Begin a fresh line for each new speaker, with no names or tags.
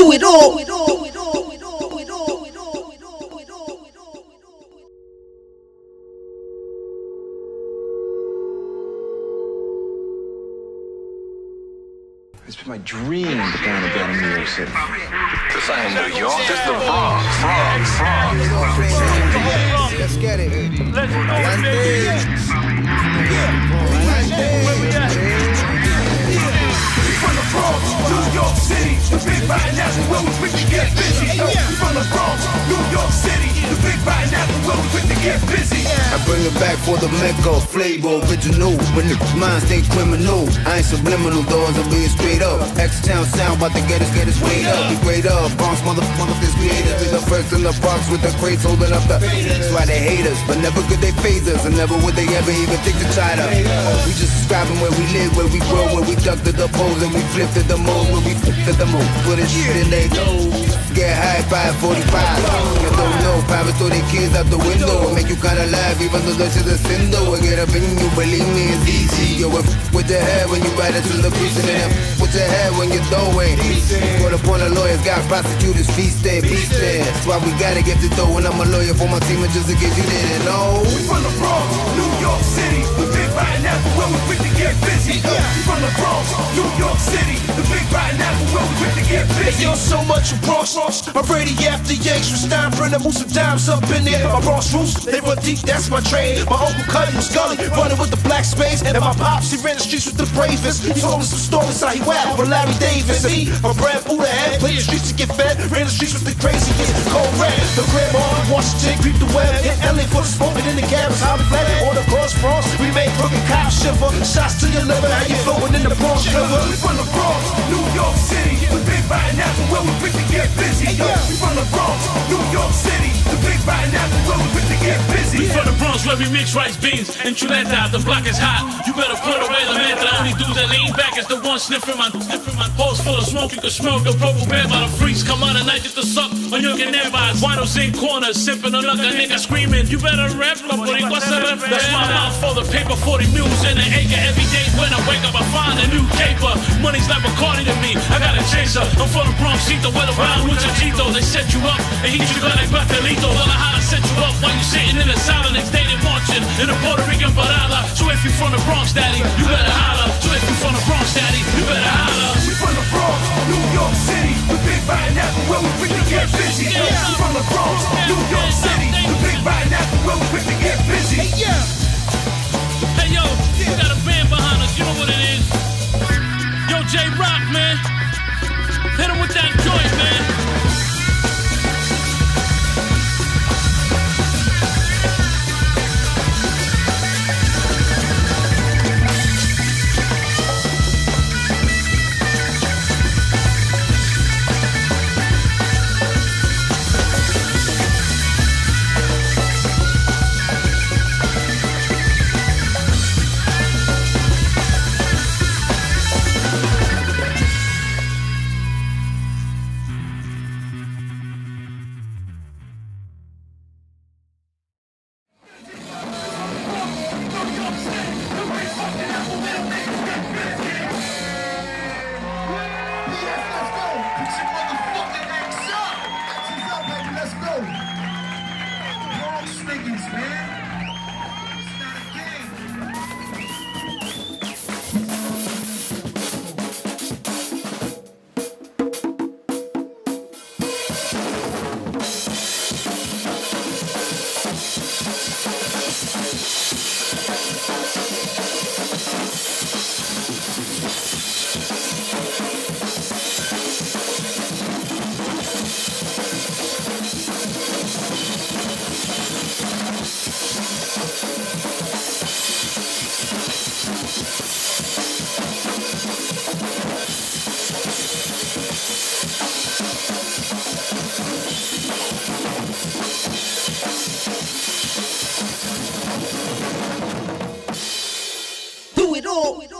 do it all.
It's been my dream to down again in New York City.
This ain't New York, this the Bronx, Bronx, Bronx.
Let's get it.
Let's go,
One
baby.
Big bad apple where we quick to get busy. Yo, from the Bronx, New York City, the big bad apple where we quick to get busy.
I bring it back for the Mecca flavor original. When the mind stay criminal, I ain't subliminal, doors I'm being straight up. X-Town sound about to get us, get us weight up. We great up, Bronx mother, motherfuckers creators. First in the box with the crates holding up the. That's why they hate us, but never could they phase us, and never would they ever even think to try to. We just describing where we live, where we grow, where we ducked the pose, and we flipped the mode, where we flipped the mode. Put it shit in they. Get high 545. You don't know, parents throw their kids out the window. It make you kinda laugh, even though this is a sin though. I get up in you, believe me, it's easy. Yo, with the head when you ride into the prison and with your head when you're throwing. Put up on the lawyers, got prosecutors, feast day, feast day. That's why we gotta get the dough, and I'm a lawyer for my team, and just in case you didn't know.
Yo,
so much Bronx rocks. I'm ready after Yanks from Steinbrenner. Move some dimes up in there. My Bronx roots, they run deep, that's my trade. My uncle Cuddy was gully, running with the Black Spades. And my pops, he ran the streets with the bravest. He told me some stories how he whacked with Larry Davis. And me, I'm Brad Buddha head, play the streets to get fed. Ran the streets with the craziest. Cold red, the grandma in Washington, creep the web. Hit LA for the smoking in the cabins. How we fled on the cross Bronx. We made crooked cops shiver. Shots to your liver, how you floating in the Bronx river.
Bronx where we
mix rice beans and chuleta. The block is hot. You better put away the man. The only dudes that lean back is the one sniffing my sniffing my pose full of smoke. You can smell the purple bear by the freaks. Come out at night just to suck on your canevas. Winos in corners, sipping on like a nigga screaming. You better rap, nobody what's up? That's my mouth for the paper, 40 mules in an acre every day. When I wake up, I find a new caper. Money's like Bacardi to me. I got a chaser. I'm from the Bronx, Cito, with a wild muchachito. They set you up and heat you like Bartelito. How to set you up while you sitting in the silent day marching in a Puerto Rican parada. So if you're from the Bronx, daddy, you better holler. So if you're from the Bronx, daddy, you
do it.